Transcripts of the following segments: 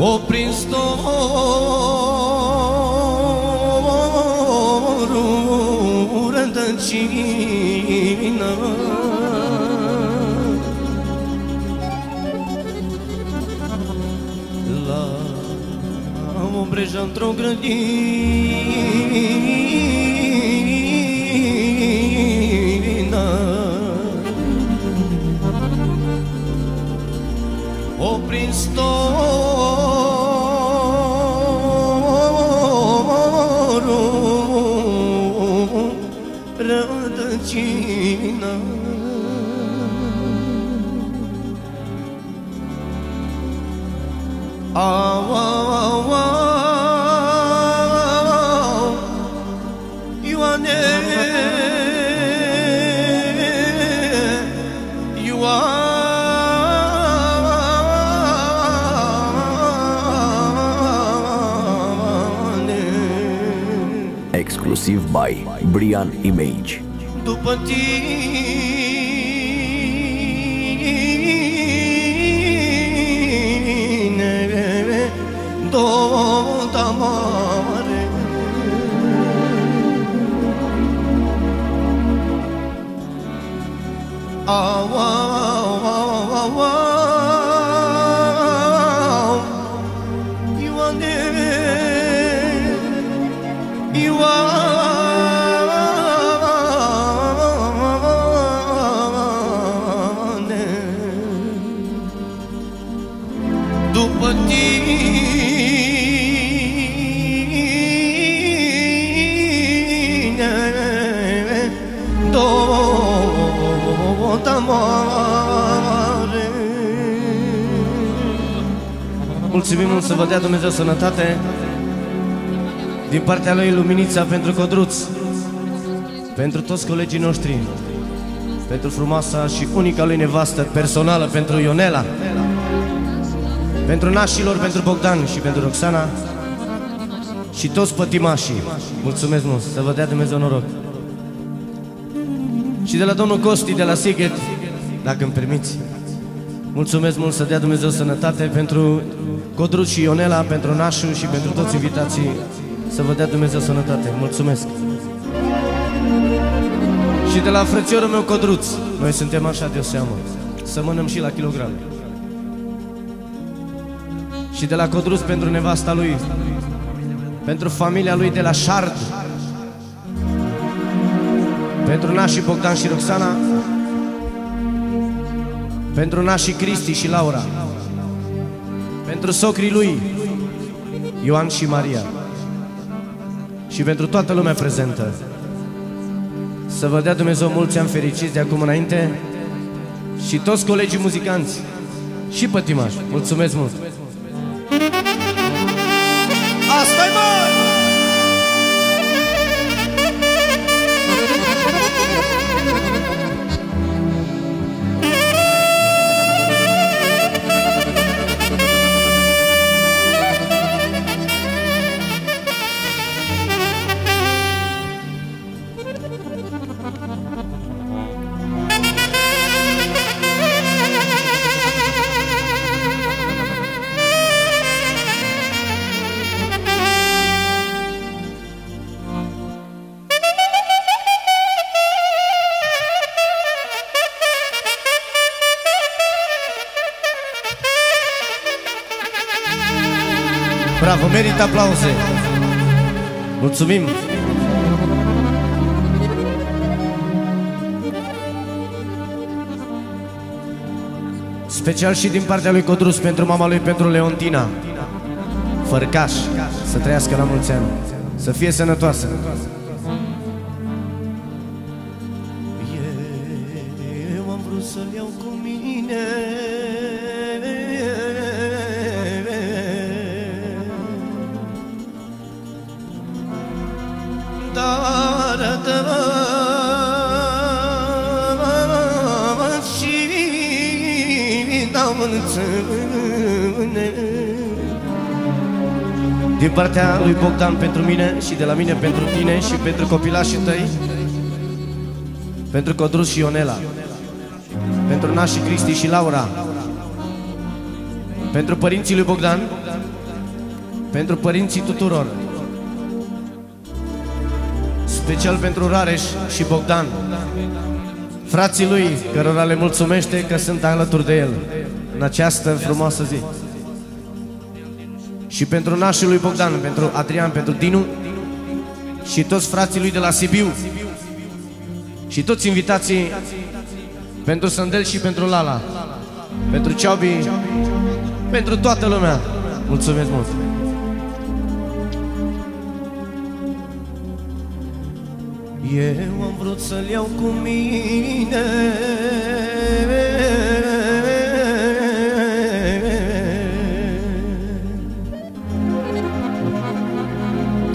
O pristorul rădăcină La ombreja Lá, o grădină estouro Radantino Awa Exclusiv by Brian Image. după tine Au, au, au, au, au Tot amare Mulțumim mult să vă dea Dumnezeu sănătate din partea lui Luminița pentru Codruț, pentru toți colegii noștri, pentru frumoasa și unica lui nevastă personală, pentru Ionela, pentru nașilor, pentru Bogdan și pentru Roxana și toți pătimașii. Mulțumesc mult, să vă dea Dumnezeu noroc. Și de la domnul Costi, de la Sighet, dacă îmi permiți, mulțumesc mult să dea Dumnezeu sănătate pentru Codruț și Ionela, pentru nașul și pentru toți invitații să vă dea Dumnezeu sănătate. Mulțumesc! Și de la frățiorul meu Codruț, noi suntem așa de o seamă, să mănăm și la kilograme. Și de la Codruț pentru nevasta lui, pentru familia lui de la Șard, pentru nașii Bogdan și Roxana, pentru nașii Cristi și Laura, pentru socrii lui, Ioan și Maria și pentru toată lumea prezentă. Să vă dea Dumnezeu mulți ani fericiți de acum înainte și toți colegii muzicanți și pătimași. Mulțumesc mult! Bravo, merită aplauze. Mulțumim. Special și din partea lui Codrus pentru mama lui, pentru Leontina. Fărcaș, să trăiască la mulți ani. Să fie sănătoasă. Eu am vrut să-l iau cu mine n-am înțeles Din partea lui Bogdan pentru mine și de la mine pentru tine și pentru copilașii tăi Pentru Codrus și Ionela Pentru nașii Cristi și Laura Pentru părinții lui Bogdan Pentru părinții tuturor Special pentru Rareș și Bogdan Frații lui, cărora le mulțumește că sunt alături de el În această frumoasă zi și pentru nașul lui Bogdan, pentru Adrian, pentru Dinu și toți frații lui de la Sibiu și toți invitații pentru Sandel și pentru Lala, pentru Ceaubi, pentru toată lumea. Mulțumesc mult! Eu am vrut să-l iau cu mine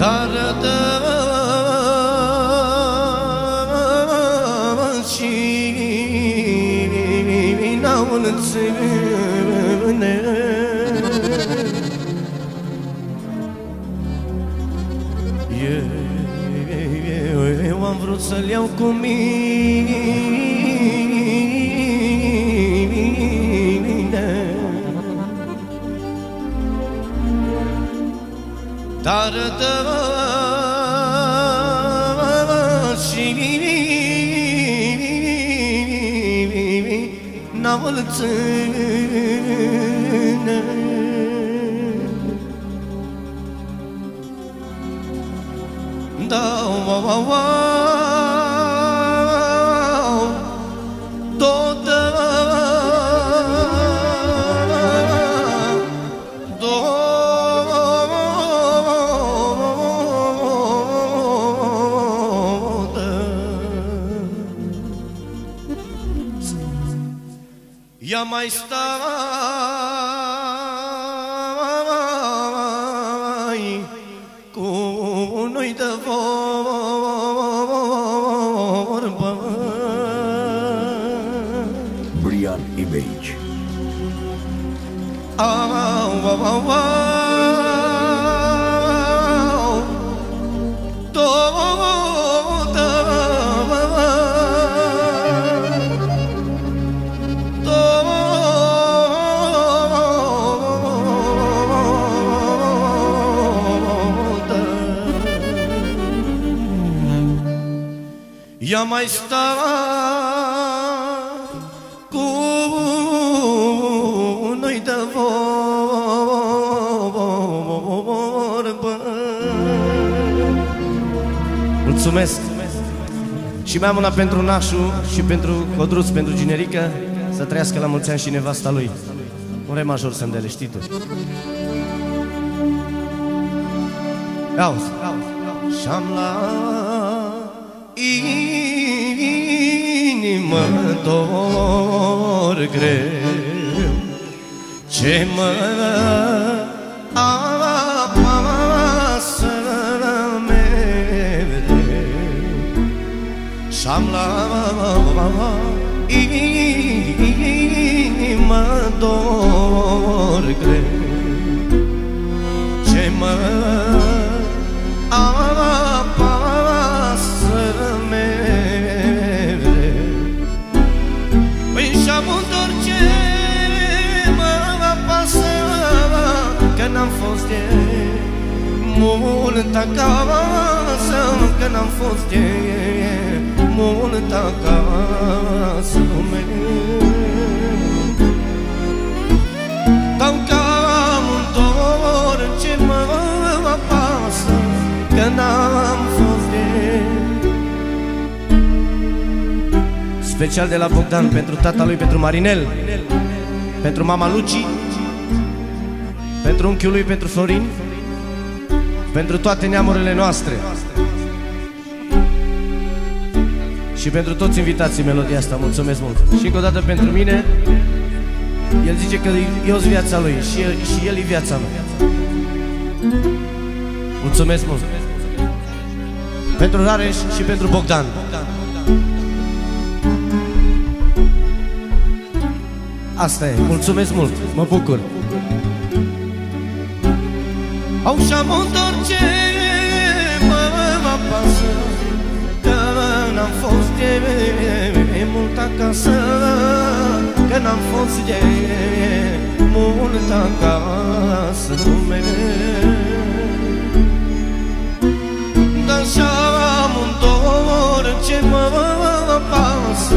Dar dă și n-au înțeles Eu am vrut să-l iau cu mine navlțână Da, wa, wa, wa Brian Image. Au, au, au, au. Toată mai sta cu noi de vorbă. Mulțumesc! Și mai am una pentru Nașu și pentru Codruț, pentru Ginerică Să trăiască la mulți ani și nevasta lui. Un re major Sândele, știi tu Auzi, Și-am la inimă dor greu Ce mă apasă mereu Și-am la inimă dor greu Ce mă mult acasă Că n-am fost de mult acasă Dau cam un dor ce mă apasă Că n-am fost de Special de la Bogdan pentru tata lui, pentru Marinel Pentru mama Luci Pentru unchiul lui, pentru Florin Pentru toate neamurile noastre. Și pentru toți invitații melodia asta, mulțumesc mult. Și încă o dată pentru mine El zice că eu sunt viața lui și el, și el e viața mea. Mulțumesc mult. Pentru Rareș și pentru Bogdan. Asta e, mulțumesc mult, mă bucur Au și-am întorce mă apasă Că n-am fost de mult acasă Că n-am fost de mult acasă lume Dar și-am întorce mă apasă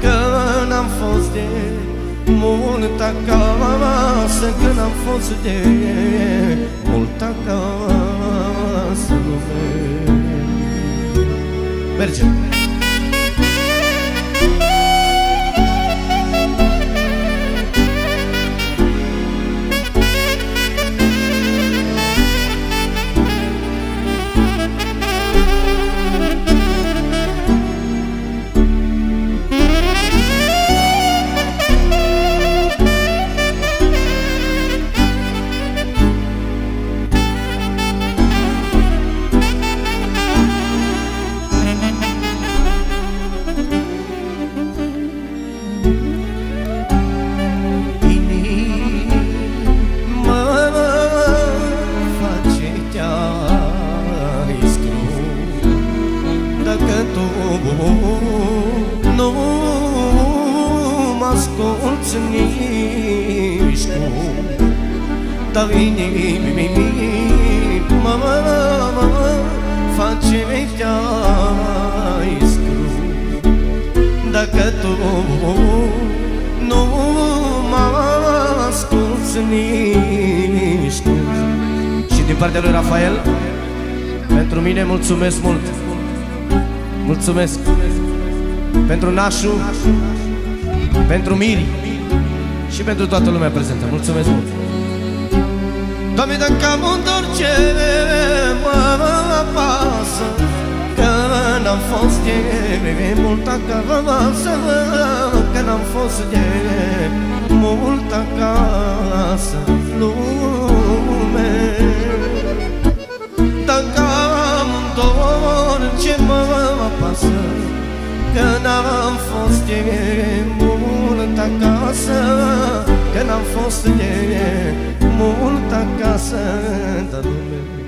Că n-am fost de mult acasă Că n-am fost de mult acasă lume Mergem! Dar inima mă face te-ai Dacă tu nu mă asculți nici tu. Și din partea lui Rafael, pentru mine mulțumesc mult. Mulțumesc. Pentru Nașu Pentru Miri Și pentru toată lumea prezentă. Mulțumesc mult Doamne, dacă am orice mă pasă. Că n-am fost de mult acasă Că n-am fost de mult acasă. Lume. Dacă am orice mă acasă Că n-am fost de mult acasă. Că n-am fost de mult acasă Dar lume